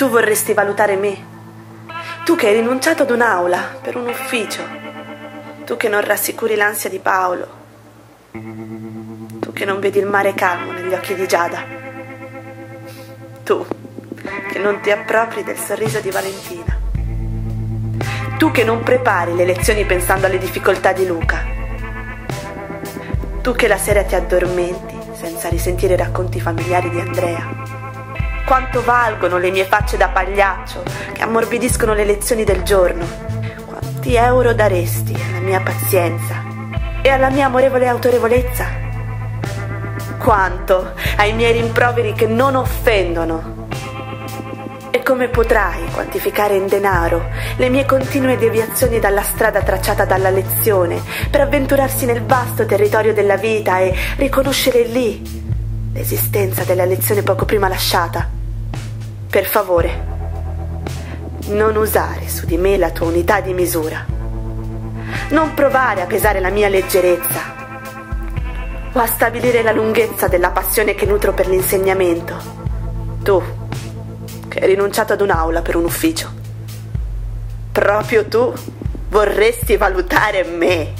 Tu vorresti valutare me. Tu che hai rinunciato ad un'aula per un ufficio. Tu che non rassicuri l'ansia di Paolo. Tu che non vedi il mare calmo negli occhi di Giada. Tu che non ti appropri del sorriso di Valentina. Tu che non prepari le lezioni pensando alle difficoltà di Luca. Tu che la sera ti addormenti senza risentire i racconti familiari di Andrea quanto valgono le mie facce da pagliaccio che ammorbidiscono le lezioni del giorno. Quanti euro daresti alla mia pazienza e alla mia amorevole autorevolezza? Quanto ai miei rimproveri che non offendono? E come potrai quantificare in denaro le mie continue deviazioni dalla strada tracciata dalla lezione per avventurarsi nel vasto territorio della vita e riconoscere lì l'esistenza della lezione poco prima lasciata? Per favore, non usare su di me la tua unità di misura. Non provare a pesare la mia leggerezza o a stabilire la lunghezza della passione che nutro per l'insegnamento. Tu, che hai rinunciato ad un'aula per un ufficio. Proprio tu vorresti valutare me.